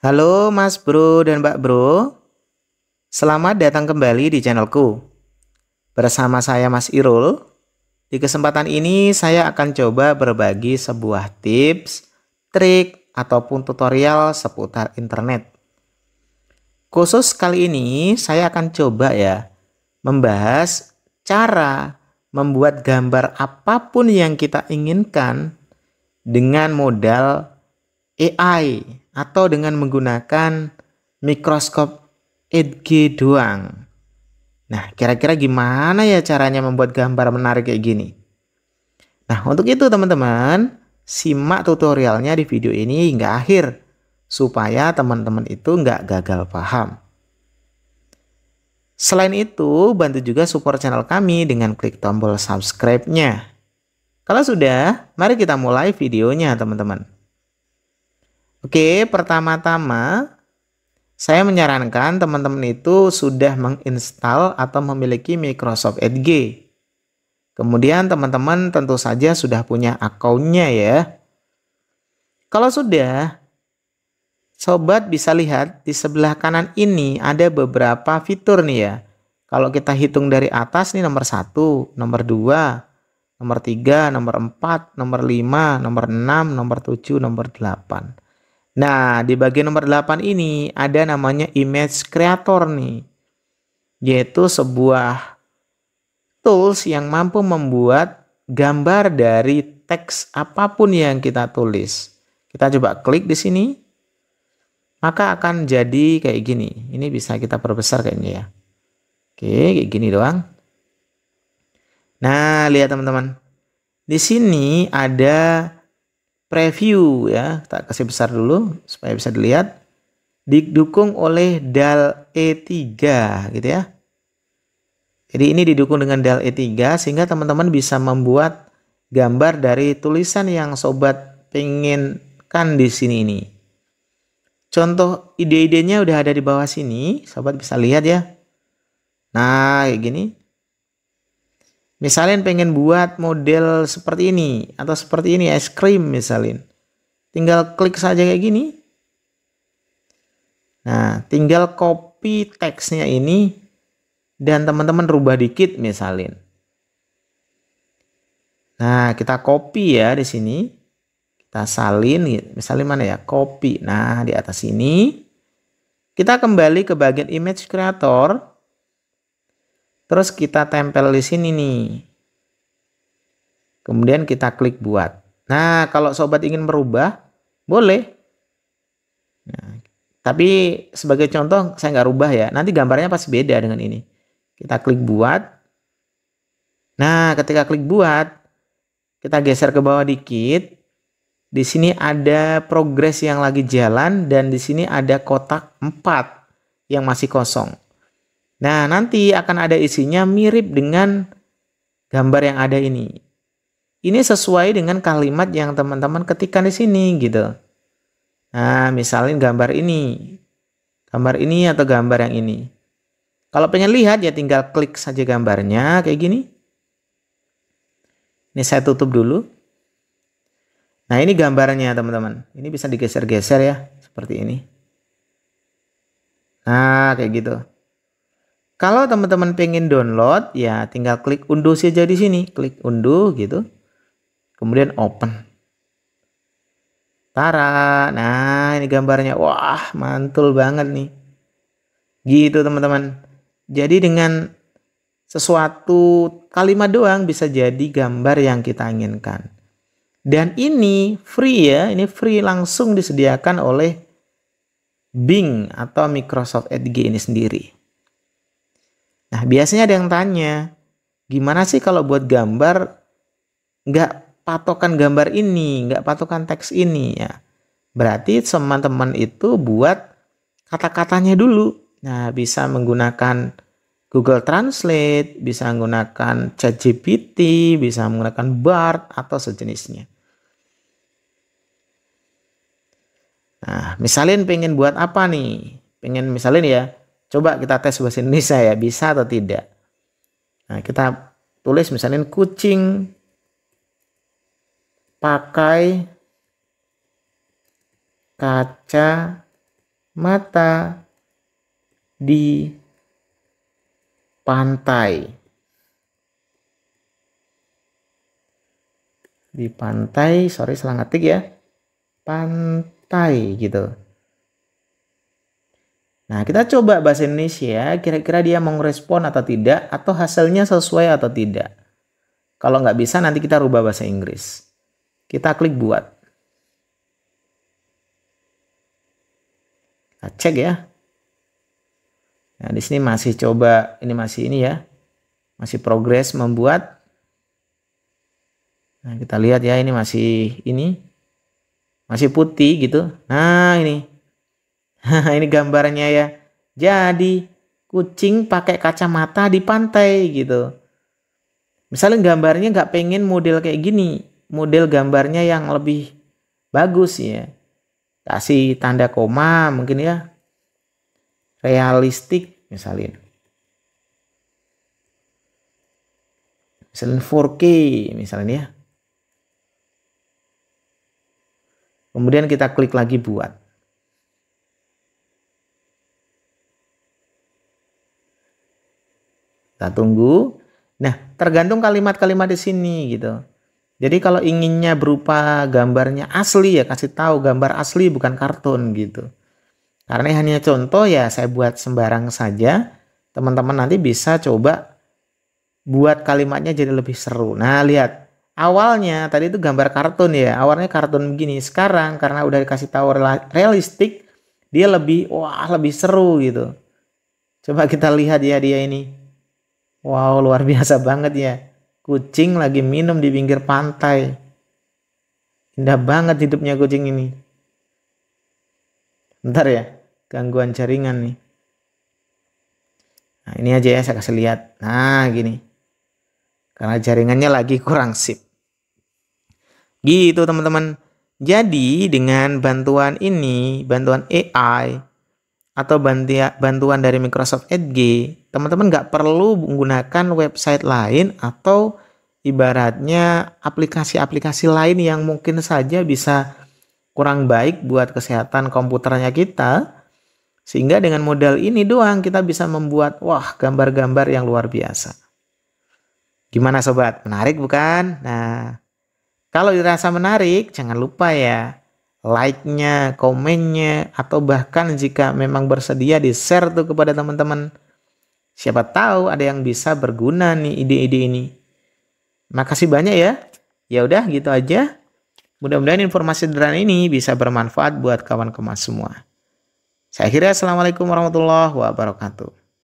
Halo Mas Bro dan Mbak Bro. Selamat datang kembali di channelku. Bersama saya Mas Irul. Di kesempatan ini saya akan coba berbagi sebuah tips, trik, ataupun tutorial seputar internet. Khusus kali ini saya akan coba ya membahas cara membuat gambar apa pun yang kita inginkan dengan modal AI atau dengan menggunakan mikroskop Edge doang. Nah, kira-kira gimana ya caranya membuat gambar menarik kayak gini? Nah, untuk itu teman-teman, simak tutorialnya di video ini hingga akhir supaya teman-teman itu nggak gagal paham. Selain itu, bantu juga support channel kami dengan klik tombol subscribe-nya. Kalau sudah, mari kita mulai videonya teman-teman. Oke, pertama-tama saya menyarankan teman-teman itu sudah menginstal atau memiliki Microsoft Edge. Kemudian teman-teman tentu saja sudah punya akunnya ya. Kalau sudah, sobat bisa lihat di sebelah kanan ini ada beberapa fitur nih ya. Kalau kita hitung dari atas nih nomor satu, nomor dua, nomor tiga, nomor empat, nomor lima, nomor enam, nomor tujuh, nomor delapan. Nah, di bagian nomor 8 ini ada namanya image creator nih. Yaitu sebuah tools yang mampu membuat gambar dari teks apa pun yang kita tulis. Kita coba klik di sini. Maka akan jadi kayak gini. Ini bisa kita perbesar kayaknya ya. Oke, kayak gini doang. Nah, lihat teman-teman. Di sini ada preview ya. Tak kasih besar dulu supaya bisa dilihat. Didukung oleh DAL E3 gitu ya. Jadi ini didukung dengan DAL E3 sehingga teman-teman bisa membuat gambar dari tulisan yang sobat pengenkan di sini ini. Contoh ide-idenya udah ada di bawah sini sobat bisa lihat ya. Nah kayak gini Misalnya pengen buat model seperti ini atau seperti ini es krim misalnya. Tinggal klik saja kayak gini. Nah, tinggal copy teksnya ini dan teman-teman rubah dikit misalnya. Nah, kita copy ya di sini. Kita salin misalnya mana ya? Copy. Nah, di atas ini kita kembali ke bagian image creator Terus kita tempel di sini nih. Kemudian kita klik buat. Nah, kalau sobat ingin merubah, boleh. Nah, tapi sebagai contoh saya nggak rubah ya. Nanti gambarnya pasti beda dengan ini. Kita klik buat. Nah, ketika klik buat, kita geser ke bawah dikit. Di sini ada progres yang lagi jalan dan di sini ada kotak 4 yang masih kosong. Nah, nanti akan ada isinya mirip dengan gambar yang ada ini. Ini sesuai dengan kalimat yang teman-teman ketikkan di sini gitu. Nah, misalnya gambar ini. Gambar ini atau gambar yang ini. Kalau pengen lihat ya tinggal klik saja gambarnya kayak gini. Ini saya tutup dulu. Nah, ini gambarnya teman-teman. Ini bisa digeser-geser ya, seperti ini. Nah, kayak gitu. Kalau teman-teman pengen download, ya tinggal klik unduh saja di sini. Klik unduh gitu. Kemudian open. Tara. Nah, ini gambarnya. Wah, mantul banget nih. Gitu teman-teman. Jadi dengan sesuatu kalimat doang bisa jadi gambar yang kita inginkan. Dan ini free ya, ini free langsung disediakan oleh Bing atau Microsoft Edge ini sendiri. Nah, biasanya ada yang tanya, gimana sih kalau buat gambar nggak patokan gambar ini, nggak patokan teks ini ya. Berarti teman-teman itu buat kata-katanya dulu. Nah, bisa menggunakan Google Translate, bisa menggunakan ChatGPT, bisa menggunakan BART atau sejenisnya. Nah, misalnya pengen buat apa nih? Pengen misalnya ya, Coba kita tes bahasa Indonesia ya, bisa atau tidak. Nah, kita tulis misalnya kucing pakai kaca mata di pantai. Di pantai, sorry salah ngetik ya. Pantai gitu. Nah, kita coba bahasa Indonesia, kira-kira dia mau respon atau tidak, atau hasilnya sesuai atau tidak. Kalau nggak bisa, nanti kita rubah bahasa Inggris. Kita klik buat. Kita cek ya. Nah, di sini masih coba, ini masih ini ya. Masih progres membuat. Nah, kita lihat ya, ini masih ini. Masih putih gitu. Nah, ini ini gambarnya ya. Jadi kucing pakai kacamata di pantai gitu. Misalnya gambarnya nggak pengen model kayak gini, model gambarnya yang lebih bagus ya. Kasih tanda koma mungkin ya. Realistik misalnya. Misalnya 4K misalnya ya. Kemudian kita klik lagi buat. Kita tunggu. Nah, tergantung kalimat-kalimat di sini gitu. Jadi kalau inginnya berupa gambarnya asli ya kasih tahu gambar asli bukan kartun gitu. Karena hanya contoh ya saya buat sembarang saja. Teman-teman nanti bisa coba buat kalimatnya jadi lebih seru. Nah, lihat. Awalnya tadi itu gambar kartun ya. Awalnya kartun begini. Sekarang karena udah dikasih tahu realistik, dia lebih wah lebih seru gitu. Coba kita lihat ya dia ini. Wow, luar biasa banget ya. Kucing lagi minum di pinggir pantai. Indah banget hidupnya kucing ini. Bentar ya, gangguan jaringan nih. Nah, ini aja ya saya kasih lihat. Nah, gini. Karena jaringannya lagi kurang sip. Gitu teman-teman. Jadi dengan bantuan ini, bantuan AI, atau bantuan dari Microsoft Edge, teman-teman nggak perlu menggunakan website lain atau ibaratnya aplikasi-aplikasi lain yang mungkin saja bisa kurang baik buat kesehatan komputernya kita. Sehingga dengan modal ini doang kita bisa membuat wah gambar-gambar yang luar biasa. Gimana sobat? Menarik bukan? Nah, kalau dirasa menarik jangan lupa ya like-nya, komennya, atau bahkan jika memang bersedia di-share tuh kepada teman-teman. Siapa tahu ada yang bisa berguna nih ide-ide ini. Makasih banyak ya. Ya udah gitu aja. Mudah-mudahan informasi sederhana ini bisa bermanfaat buat kawan kawan semua. Saya kira Assalamualaikum warahmatullahi wabarakatuh.